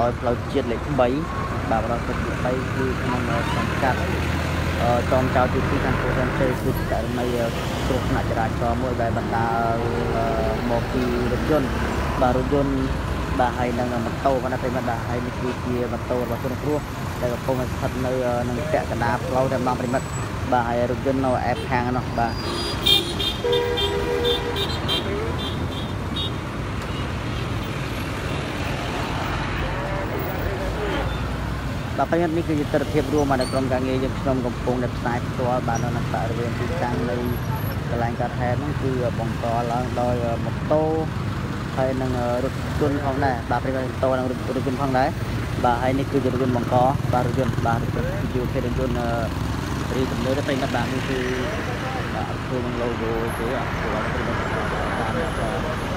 ដោយផ្លូវជាតិលេខ3បាទបណ្ដោយផ្លូវជាតិ3គឺក្នុងសង្កាត់ចងចៅទី2ខាងពោធិ៍សែនជ័យគឺករណីគ្រោះថ្នាក់ចរាចរណ៍មួយដែលបណ្ដាលមកពីរថយន្តបាទរថយន្តបាទហើយនឹងម៉ូតូបាទប្រិមត្តបាទហើយនេះគឺជាម៉ូតូរបស់ជនគ្រោះដែលកំពុងស្ថិតនៅនឹងពាក់កណ្ដាលផ្លូវតែម្ដងប្រិមិត្តបាទហើយរថយន្តនៅអែបខាងនោះបាទ បាទប្រិមិត្តនេះគឺជាទស្សនវិជ្ជារួមមកនៅក្រុមការងារយើងខ្ញុំកំពុងតែផ្សាយផ្ទាល់បាទនៅក្នុងបរិវេណទីតាំងនៅកន្លែងកាត់ហេតុហ្នឹងគឺបង្កឡើងដោយម៉ូតូហើយនឹងរថយន្តផងដែរបាទប្រិមិត្តម៉ូតូនិងរថយន្តផងដែរបាទហើយនេះគឺជារថយន្តបង្កបាទរថយន្តបាទរថយន្តគឺជារថយន្តរីទំនើបទៅប្រិមិត្តបាទនេះគឺបាទអត់ធ្វើនឹង logo ទេអត់ធ្វើប្រិមិត្តតាម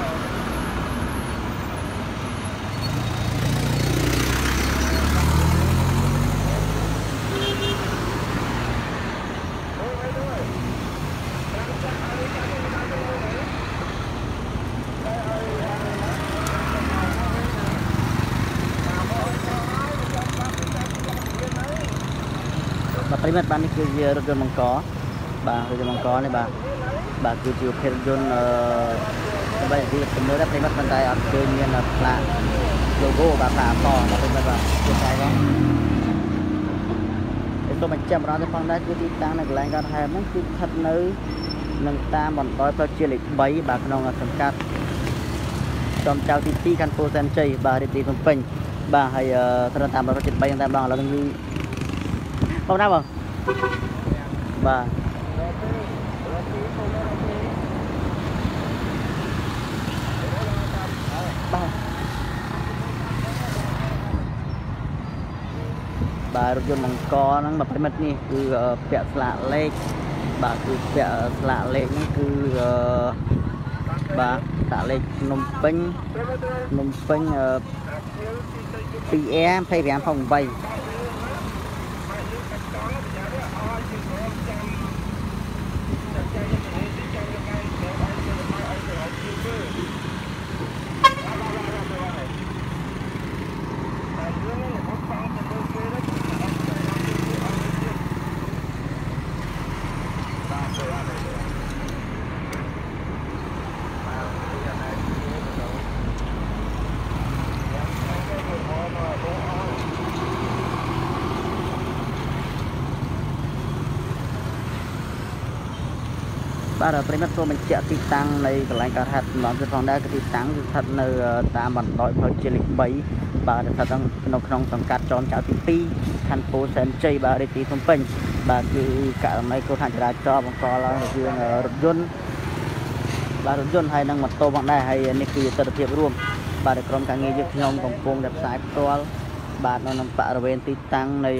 បាទប្រិមិត្តបាទនេះគឺជារថយន្តបង្កបាទរថយន្តបង្កនេះបាទបាទគឺជាប្រភេទរថយន្តអឺបែបវាទំនើបដែរប្រិមិត្តប៉ុន្តែអត់ឃើញមានផ្លាក logo បាទផ្លាកអក្សរបាទប្រិមិត្តបាទជាតែផងឯទៅបញ្ចាំរ៉ាទៅផងដែរគឺទីតាំងនៅកន្លែងកើតហេតុហ្នឹងគឺស្ថិតនៅនឹងតាមបណ្ដោយផ្លូវជាលេខ3បាទក្នុងសង្កាត់ចំចៅទី2ខណ្ឌពោធិ៍សែនជ័យបាទរាជធានីភ្នំពេញបាទហើយត្រូវតាមរថចិត្ត3តែម្ដងឥឡូវគឺ បងណាបងបាទបាទបាទរថយន្តបង្កហ្នឹងមកប្រិមិត្តនេះគឺពាក់ស្លាកលេខបាទគឺពាក់ស្លាកលេខហ្នឹងគឺបាទស្លាកលេខភ្នំពេញភ្នំពេញ 2A 25.8 បាទប្រិមិត្តសូមបញ្ជាក់ទីតាំងនៃកន្លែងកើតហេតុម្ដងទៀតផងដែរគឺទីតាំងគឺស្ថិតនៅតាមបណ្ដោយផ្លូវជាលេខ3បាទស្ថិតនៅក្នុងសង្កាត់ចនចៅទី2ខណ្ឌពោធិ៍សែនជ័យបាទរាជធានីភ្នំពេញបាទគឺករណីគ្រោះថ្នាក់ចរាចរណ៍បង្កឡើងរវាងរថយន្តបាទរថយន្តហើយនិងម៉ូតូផងដែរហើយនេះគឺទស្សនវិជ្ជារួមបាទក្រុមការងារយើងខ្ញុំកំពុងតែផ្សាយផ្ទាល់បាទនៅក្នុងបរិវេណទីតាំងនៃ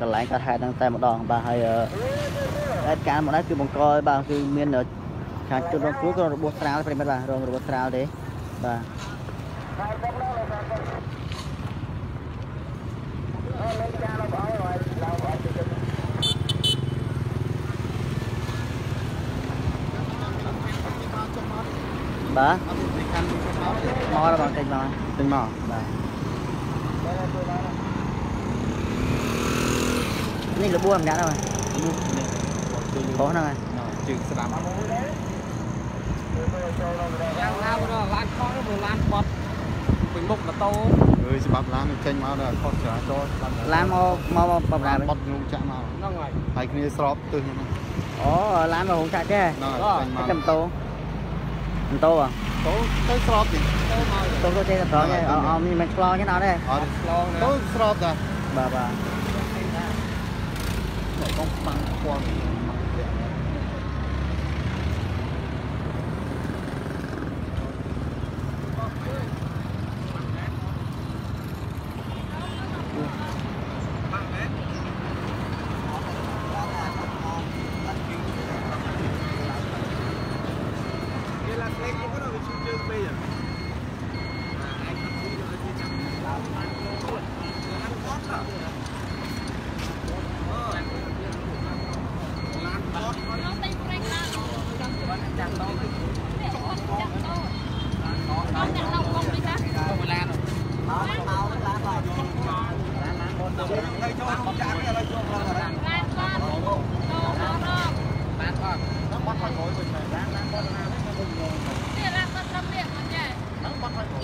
កន្លែងកើតហេតុហ្នឹងតែម្ដងបាទហើយ ហេតុការណ៍មកនេះគឺបង្កឲ្យបាទគឺមានខាងជនរងគ្រោះក៏របួសស្រាលប្រិមិត្តបាទរងរបួសស្រាលទេបាទបាទមកដល់បងចេញមកចេញមកបាទនេះរបួសម្នាក់ហ្នឹងរ បួសហ្នឹងហើយជើងស្ដាំយ៉ាងណាបើឡានខុសទៅឡានបត់ពេញមុខម៉ូតូអើយច្បាប់ឡានចេញមកដល់ខុសចរាចរណ៍ឡានមកមកបម្រើបត់ងងចាក់មកហ្នឹងហើយហើយគ្នាស្របទិសហ្នឹងអូឡានមកហងចាក់ទេហ្នឹងហើយចេញមកម៉ូតូម៉ូតូអ្ហ៎ទៅទៅស្របទៀតទៅមកទៅទៅទេត្រង់ទេអអមានមិនឆ្លងទេអត់ទេអត់ឆ្លងទេទៅស្របតាបាទបាទកុំបាំង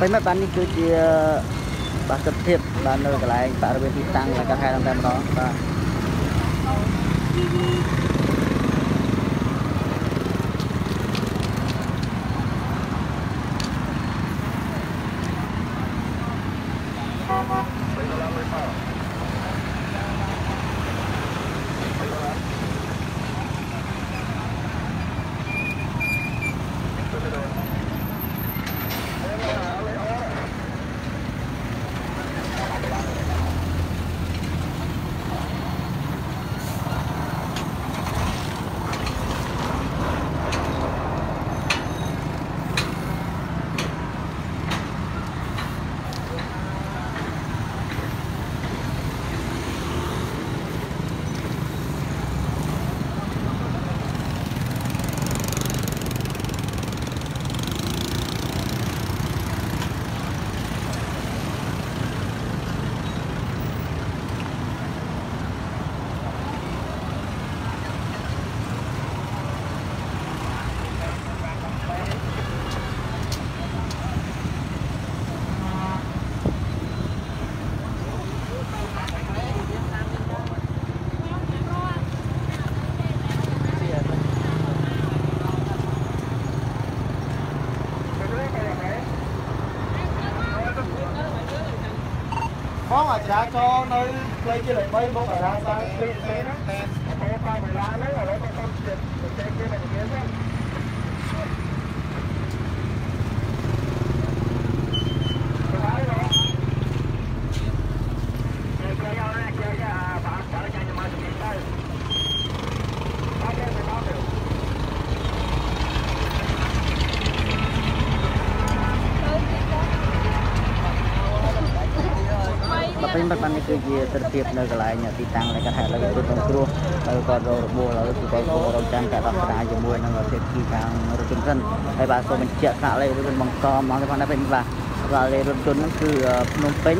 ប្រិមត្តបាននេះគឺជាបាទទិដ្ឋភាពបាទនៅកន្លែងបរិវេណទីតាំងនៃការហែតាមតែម្ដងបាទ បងអាចារ្យចរនៅផ្លូវជាលេខ3មកអារាសាគឺទេណាតែតាមเគឺជាទិដ្ឋភាពនៅកន្លែងទីតាំងនៃការហែលើជនរងគ្រោះហើយក៏រងរបួសហើយគឺក៏រងចាំការដោះស្រាយជាមួយនឹងភាគីខាងរថយន្តសិនហើយបាទសូមបញ្ជាក់ថាលេខរថយន្តបង្កមកទៅផងដែរប្រិមត្តបាទបាទលេខរថយន្តហ្នឹងគឺភ្នំពេញ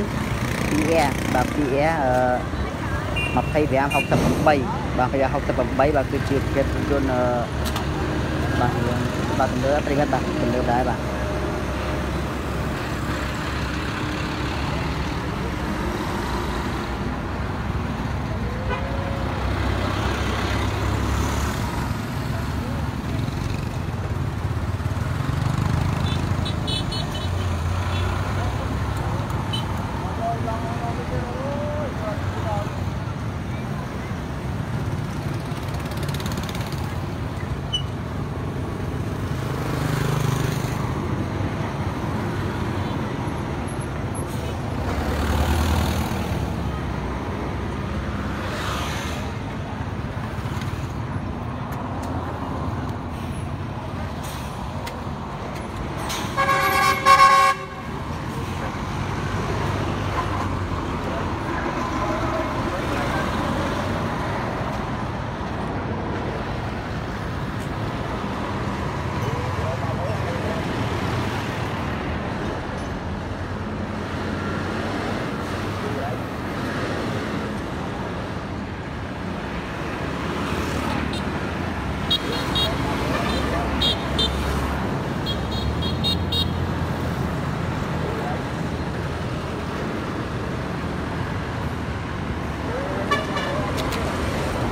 PR បាទ PR អឺ25 68បាទ25 68បាទគឺជាភាពយន្តអឺបាទយើងបាទទំនើបប្រិមត្តបាទទំនើបដែរបាទ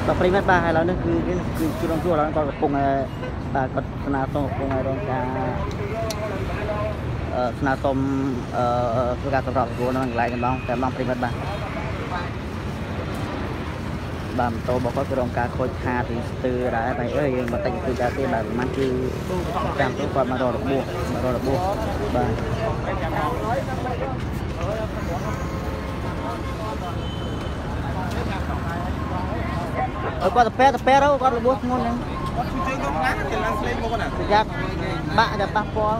បាទប្រិមត្តបាទឥឡូវនេះគឺគឺគឺរងគ្រោះឥឡូវគាត់កំពុងតែបាទគាត់ស្នើសុំកំពុងតែរងការអឺស្នើសុំអឺធ្វើការសម្របសម្រួលនៅកន្លែងម្ដងតែម្ដងប្រិមត្តបាទបាទម៉ូតូរបស់គាត់គឺរងការខូចខាតពីស្ទើរដែរបែរអើយយើងបន្តិចគឺដែរទេបាទប្រហែលគឺចាំទៅគាត់មករករបួសមករករបួសបាទ អើគាត់ទៅពេទ្យទៅពេទ្យទៅគាត់របួសធ្ងន់ហ្នឹងគាត់ជួយជើងទៅណាគេឡើងស្លេងមកណាប្រយ័ត្នបាក់តែប៉ះពាល់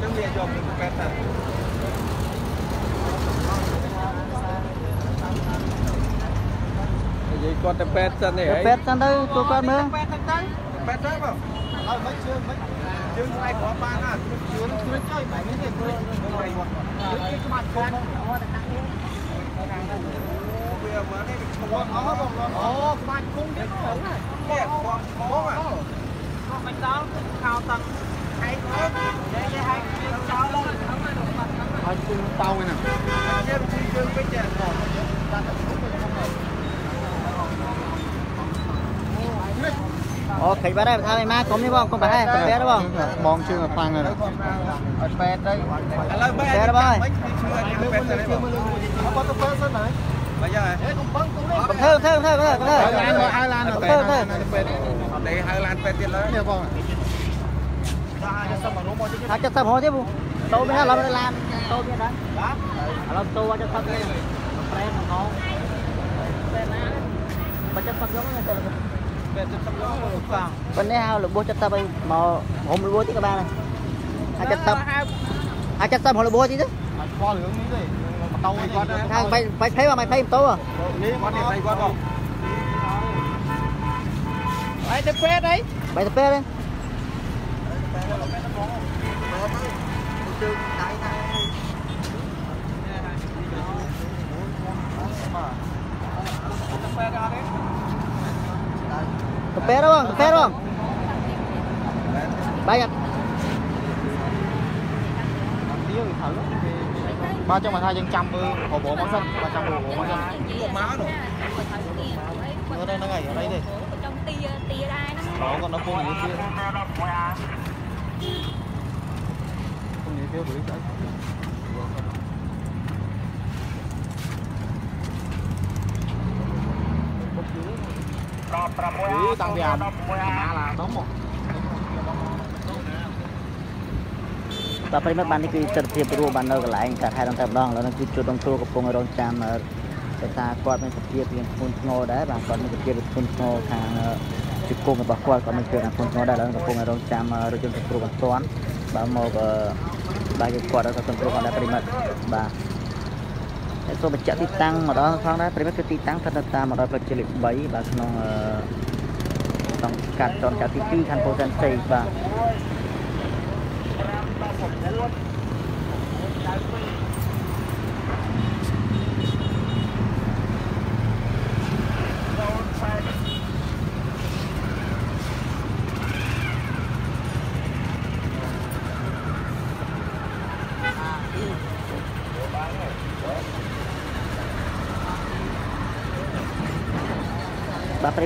ចឹងវាយកពេទ្យទៅនិយាយគាត់ទៅពេទ្យសិនទេទៅហីពេទ្យសិនទៅទូគាត់មើលពេទ្យទៅទៅពេទ្យទៅបងហើយមិនជឿមិនជឿថ្ងៃគ្រាប់បានណាជឿជឿជួយចុយបែបនេះទេជួយជួយគាត់ ជួយខ្មាត់គាត់វាមកនេះឈ្មោះអស់បងអូខ្មាត់គុំទៀតហ្នឹងនេះបងបងអាមិនដល់ខោតាំងហែកអើយគេហែកជើងចោលហើយជើងតោហ្នឹងជើងជើងពេជ្រតែដល់តែឈប់ទៅក្នុង អូខេបាទហើយថាឯម៉ាកុំនេះបងកុំប្រហែលទៅពេទ្យទេបងបងជើងខ្លាំងហើយអត់ពេទ្យទៅឥឡូវបែពេទ្យទេបងមិនឈឺអត់ពេទ្យទៅបងអត់ទៅពេទ្យសិនហើយបើយ៉ាងហ៎កុំបឹងកុំលេងកុំធ្វើធ្វើធ្វើធ្វើធ្វើហៅឡានហៅឡានធ្វើទៅធ្វើពេទ្យអត់ទេហៅឡានពេទ្យទៀតឡើយនេះបងដាក់ឲ្យសុំមករួមមកជិះថាចិត្តសឹបហោទេពូតោមានឡើយឡើយឡានតោមានដែរឥឡូវតោចិត្តសឹបទេប្រែមកងប្រែណាបើចិត្តសឹបយកទៅពេទ្យទៅសុំមកលោកសាំងប៉ុន្តែហៅរបួសចិត្តសឹបឲ្យមករុំរបួសទៀ តក៏បានដែរអាចចិត្តសឹបអាចចិត្តសឹបមករបួសទៀតទៅអត់ស្គាល់រឿងនេះទេម៉ូតូគាត់ខាងបាយបាយភ័យបងបា Pero bang, pero bang. Bayad. Tiêu thì thử. Ba cho mà thay dân trăm hồ bộ món xanh, ba trăm hồ bộ món xanh. Một má rồi. Ở đây nó ngay ở đây đi. Trong tia tia đai. Đó còn nó cô nhiều kia. Không nhiều kia đuổi cái 16តាំងពីអាណាឡាដុំមកតប្រិមិត្តបាននេះគឺទស្សនវិជ្ជារួមបាននៅកន្លែងកាត់ហេតុតែម្ដងឥឡូវនេះគឺជួបដងគ្រូកំពុងរងចាំដោយសារគាត់មានសភាពរៀងធ្ងន់ធ្ងរដែរបាទគាត់មានសភាពធ្ងន់ធ្ងរខាងជង្គង់របស់គាត់គាត់មានភាពធ្ងន់ធ្ងរដែរឥឡូវកំពុងរងចាំរថយន្តគ្រូបន្ទាន់បាទមកបាទយើងគាត់ដល់ទៅគ្រូគាត់ដែរប្រិមិត្តបាទ សូមបញ្ជាក់ទីតាំងម្ដងផងដែរប្រិមត្តគឺទីតាំងស្ថិតនៅតាមម្ដងផ្លូវជាតិលេខ3បាទក្នុងសង្កាត់ចនចៅទី2ខណ្ឌពោធិ៍សែនជ័យបាទ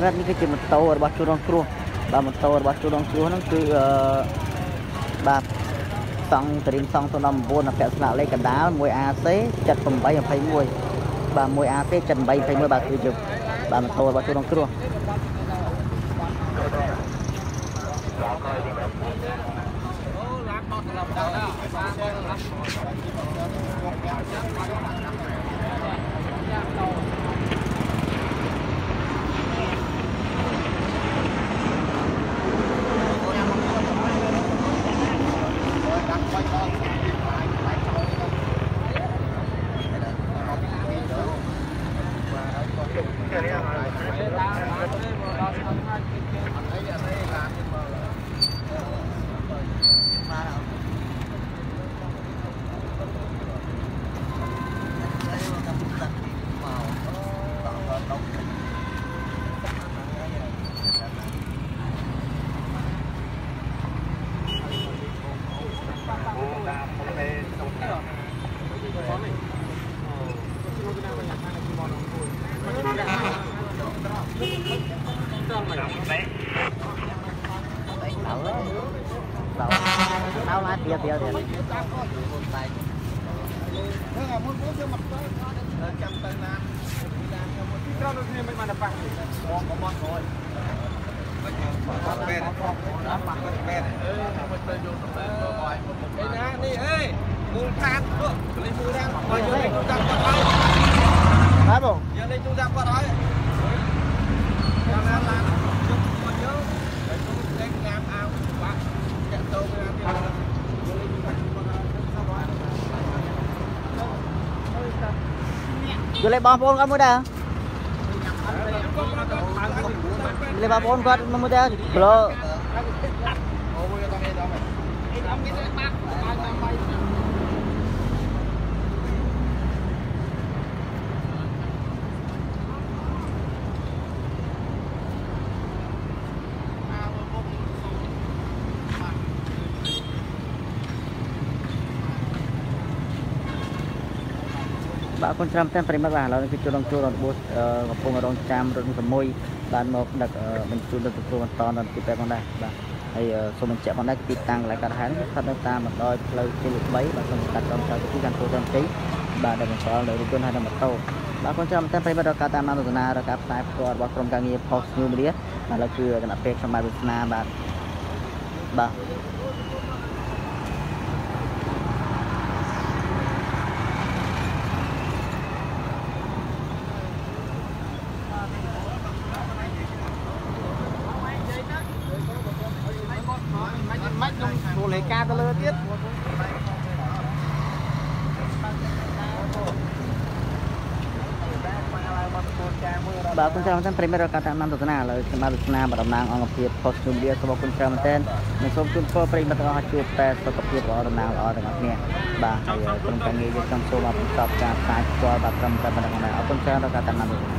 បាទប្រិមត្តនេះគឺជាម៉ូតូរបស់ជួនរងគ្រោះបាទម៉ូតូរបស់ជួនរងគ្រោះហ្នឹងគឺអឺបាទសង់តរៀងសង់019អភ័ក្រស្លាកលេខកណ្ដាល 1AC 7821បាទ 1AC 7821បាទគឺជាបាទម៉ូតូរបស់ជួនរងគ្រោះអូឡានបោះសម្រាប់ដល់ឡានបោះសម្រាប់ đau đau đau lá tia tia tia អាមុនមុនយើងមកទៅចាំទៅណាពីណាខ្ញុំមកទីក្រោយគ្នាមិនបានប៉ះបងក៏មកក្រោយមិនមកបែរមកបែរអឺមកទៅយកទៅបែរបាយឯណានេះអេមូលដ្ឋានពួកលេខមូលដ្ឋានបើយើងលេខទូរស័ព្ទគាត់ហើយ បា ទបងយើងលេខទូរស័ព្ទគាត់ហើយចាំណាឡានយកគាត់យកហើយទូលេខញ៉ាំអាវបាក់ចាក់តោទៅណាទៀតយើងលេខទូរស័ព្ទគាត់ហើយសាប់ហើយ យកលេខបងប្អូនគាត់មួយដែរលេខបងប្អូនគាត់មួយដែរប្លោ អូមួយក៏មានដល់ បាទអរគុណច្រើនតែប្រិមត្តបាទឥឡូវនេះគឺចូលដល់ចូលដល់បួសកំពុងរងចាំរថ6បានមកដឹកបញ្ជូនទៅទទួលបន្តដល់ទីពេទ្យផងដែរបាទហើយសូមបញ្ជាក់ផងដែរទីតាំងកន្លែងកាត់ហែនស្ថិតនៅតាមបណ្ដោយផ្លូវជាលេខ3បាទសូមកាត់ចំចៅទីកាន់ទូទាំងទីបាទដែលបន្តលើរថយន្តហើយនិងម៉ូតូបាទអរគុណច្រើនតែប្រិមត្តរកការតាមទស្សនារកការផ្សាយផ្ទាល់របស់ក្រុមការងារ Post New Media បាទឥឡូវគឺគណៈពេទ្យខ្ញុំបាទវាសនាបាទបាទ មិនខ្ញុំ ទូលេខាទៅលើទៀតបាទអរគុណច្រើនមែនទែនប្រិមិត្តរកការតាមដានទស្សនាឥឡូវខ្ញុំបានទស្សនាបដំណើរអង្គភាព Post New Media សូមអរគុណច្រើនមែនទែននិងសូមជូនពរប្រិមិត្តទាំងអស់ជួបតែសុខភាពល្អដំណើរល្អទាំងអស់គ្នាបាទហើយក្រុមការងារយើងចង់សូមអរគុណសពការផ្សាយផ្ទាល់បាទត្រឹមតែប៉ុណ្ណឹងដែរអរគុណច្រើនដល់ការតាមដានទស្សនា